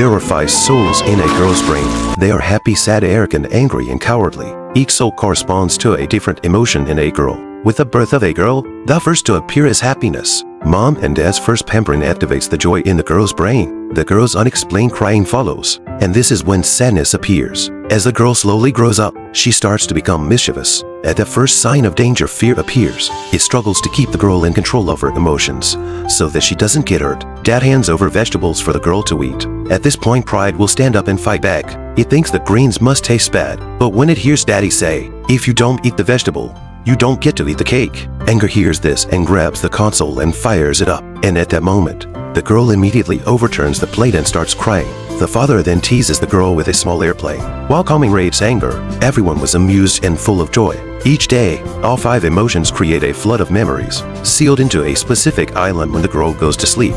There are five souls in a girl's brain. They are happy, sad, arrogant, angry, and cowardly. Each soul corresponds to a different emotion in a girl. With the birth of a girl, the first to appear is happiness. Mom and dad's first pampering activates the joy in the girl's brain. The girl's unexplained crying follows, and this is when sadness appears. As the girl slowly grows up, she starts to become mischievous. At the first sign of danger, fear appears. It struggles to keep the girl in control of her emotions, so that she doesn't get hurt. Dad hands over vegetables for the girl to eat. At this point, pride will stand up and fight back. It thinks the greens must taste bad, but when it hears daddy say, if you don't eat the vegetable, you don't get to eat the cake. Anger hears this and grabs the console and fires it up. And at that moment, the girl immediately overturns the plate and starts crying. The father then teases the girl with a small airplane. While calming Rave's anger, everyone was amused and full of joy. Each day, all five emotions create a flood of memories, sealed into a specific island when the girl goes to sleep.